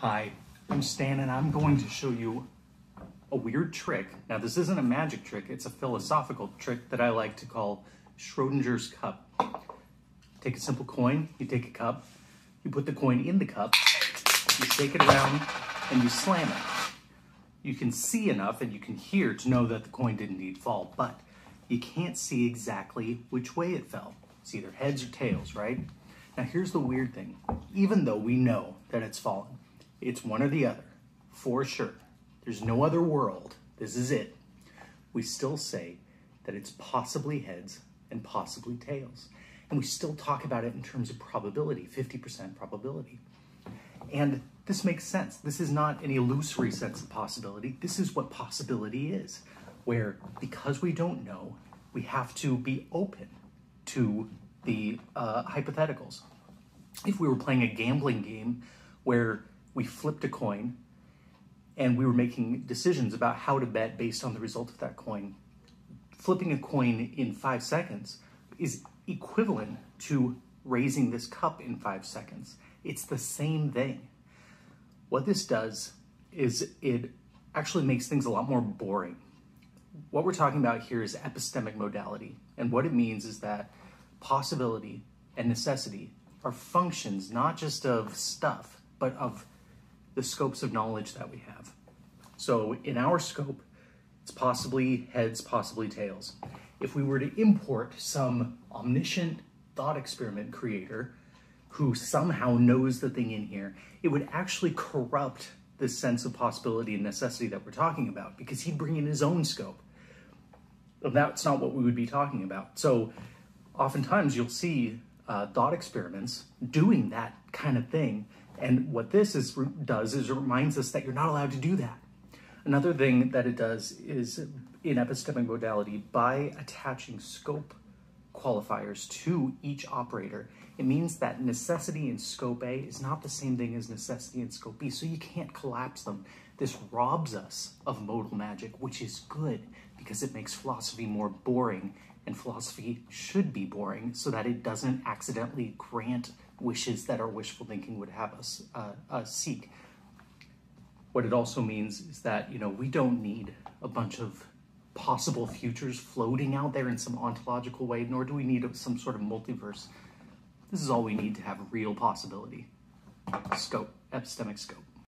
Hi, I'm Stan and I'm going to show you a weird trick. Now this isn't a magic trick, it's a philosophical trick that I like to call Schrodinger's cup. Take a simple coin, you take a cup, you put the coin in the cup, you shake it around, and you slam it. You can see enough and you can hear to know that the coin didn't indeed fall, but you can't see exactly which way it fell. It's either heads or tails, right? Now here's the weird thing. Even though we know that it's fallen, it's one or the other, for sure. There's no other world. This is it. We still say that it's possibly heads and possibly tails. And we still talk about it in terms of probability, 50% probability. And this makes sense. This is not an illusory sense of possibility. This is what possibility is, where because we don't know, we have to be open to the uh, hypotheticals. If we were playing a gambling game where we flipped a coin and we were making decisions about how to bet based on the result of that coin, flipping a coin in five seconds is equivalent to raising this cup in five seconds. It's the same thing. What this does is it actually makes things a lot more boring. What we're talking about here is epistemic modality. And what it means is that possibility and necessity are functions not just of stuff, but of the scopes of knowledge that we have. So in our scope, it's possibly heads, possibly tails. If we were to import some omniscient thought experiment creator who somehow knows the thing in here, it would actually corrupt this sense of possibility and necessity that we're talking about because he'd bring in his own scope. That's not what we would be talking about. So oftentimes you'll see uh, thought experiments doing that kind of thing. And what this is, does is it reminds us that you're not allowed to do that. Another thing that it does is in epistemic modality, by attaching scope qualifiers to each operator, it means that necessity in scope A is not the same thing as necessity in scope B, so you can't collapse them. This robs us of modal magic, which is good because it makes philosophy more boring, and philosophy should be boring so that it doesn't accidentally grant wishes that our wishful thinking would have us uh, uh, seek. What it also means is that, you know, we don't need a bunch of possible futures floating out there in some ontological way, nor do we need some sort of multiverse. This is all we need to have a real possibility. Scope, epistemic scope.